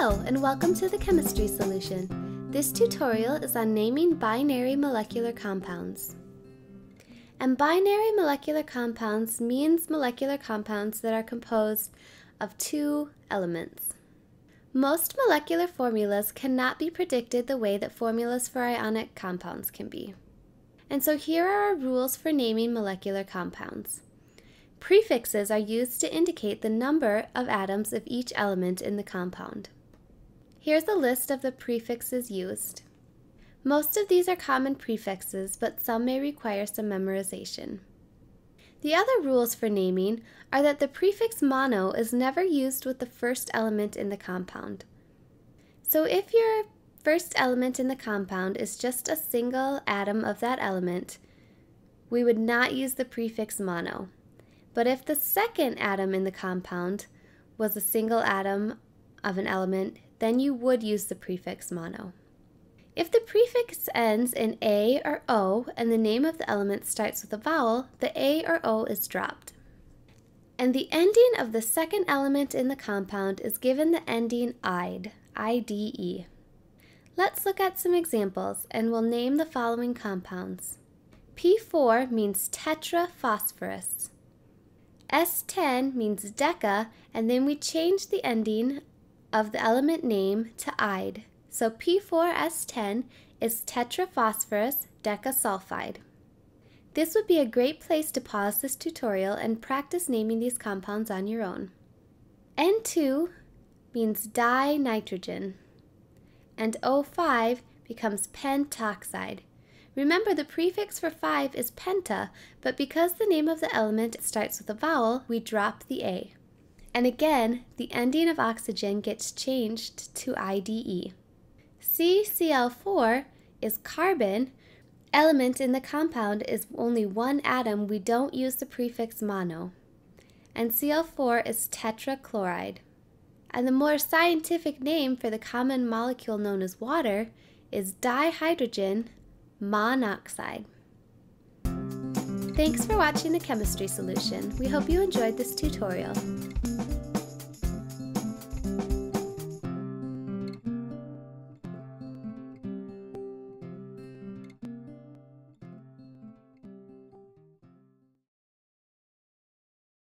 Hello and welcome to the Chemistry Solution. This tutorial is on naming binary molecular compounds. And binary molecular compounds means molecular compounds that are composed of two elements. Most molecular formulas cannot be predicted the way that formulas for ionic compounds can be. And so here are our rules for naming molecular compounds. Prefixes are used to indicate the number of atoms of each element in the compound. Here's a list of the prefixes used. Most of these are common prefixes, but some may require some memorization. The other rules for naming are that the prefix mono is never used with the first element in the compound. So if your first element in the compound is just a single atom of that element, we would not use the prefix mono. But if the second atom in the compound was a single atom of an element, then you would use the prefix mono. If the prefix ends in A or O and the name of the element starts with a vowel, the A or O is dropped. And the ending of the second element in the compound is given the ending IDE, I-D-E. Let's look at some examples and we'll name the following compounds. P4 means tetraphosphorus. S10 means deca, and then we change the ending of the element name to ide. So P4S10 is tetraphosphorus decasulfide. This would be a great place to pause this tutorial and practice naming these compounds on your own. N2 means dinitrogen, and O5 becomes pentoxide. Remember the prefix for 5 is penta, but because the name of the element starts with a vowel, we drop the A. And again, the ending of oxygen gets changed to IDE. CCl4 is carbon. Element in the compound is only one atom. We don't use the prefix mono. And Cl4 is tetrachloride. And the more scientific name for the common molecule known as water is dihydrogen monoxide. Thanks for watching the chemistry solution. We hope you enjoyed this tutorial.